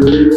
Thank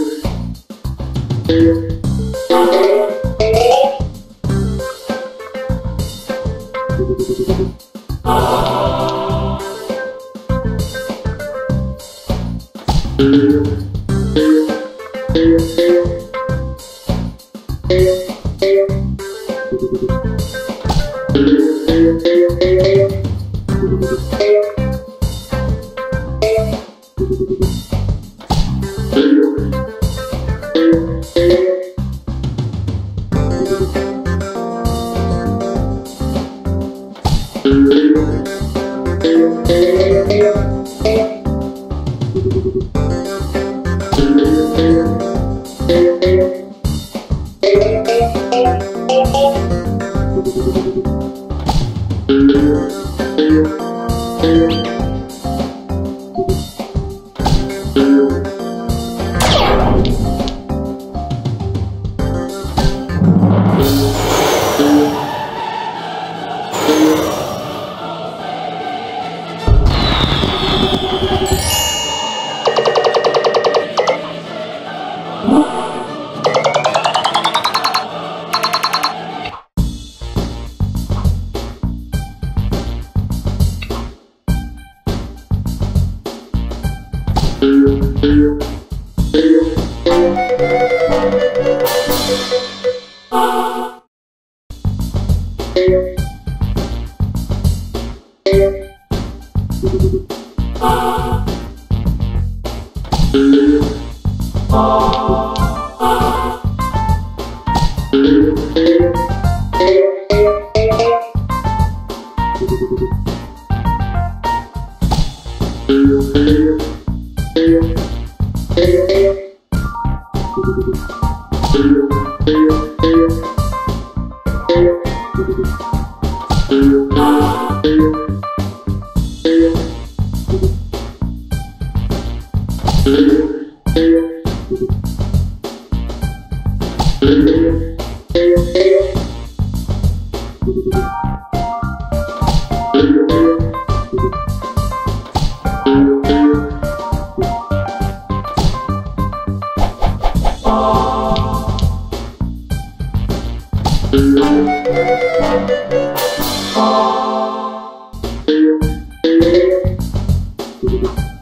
Música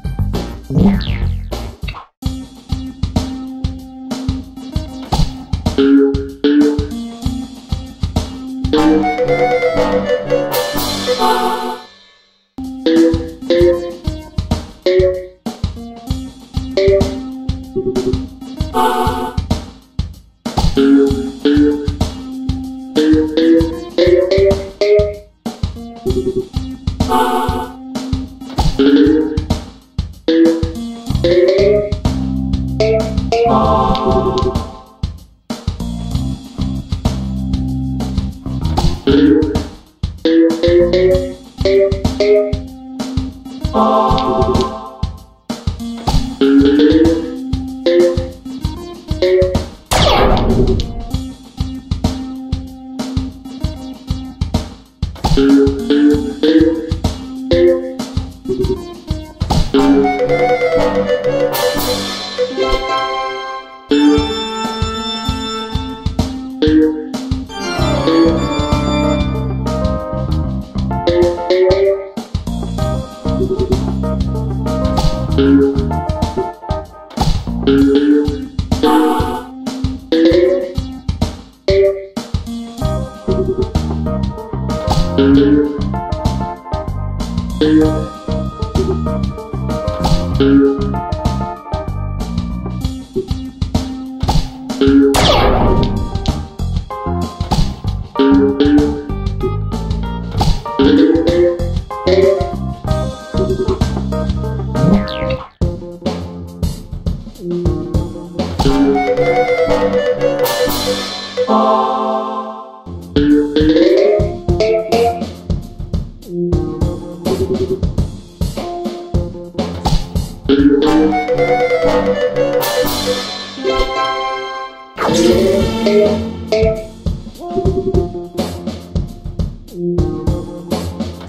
Oh.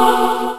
Oh.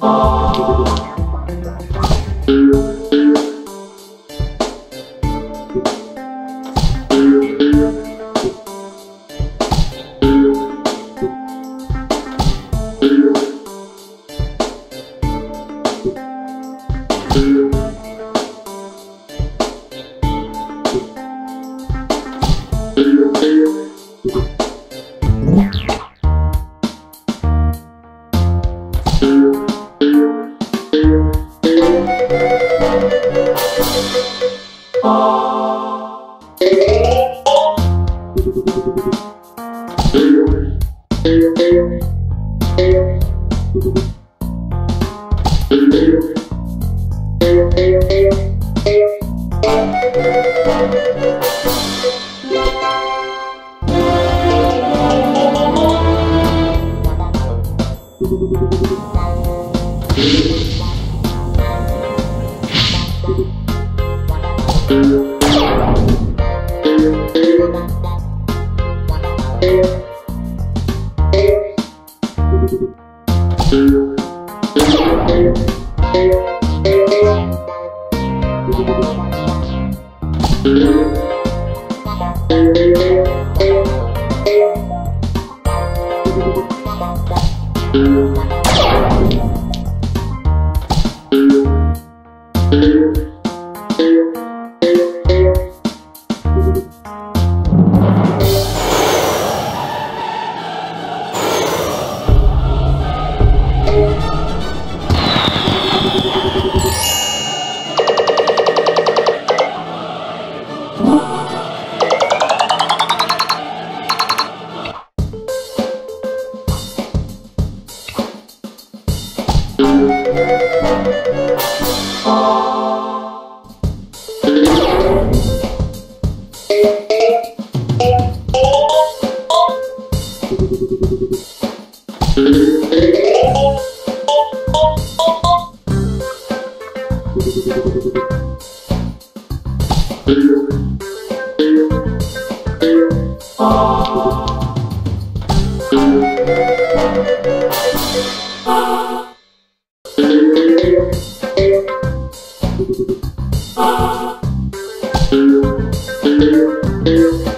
Oh. Thank you.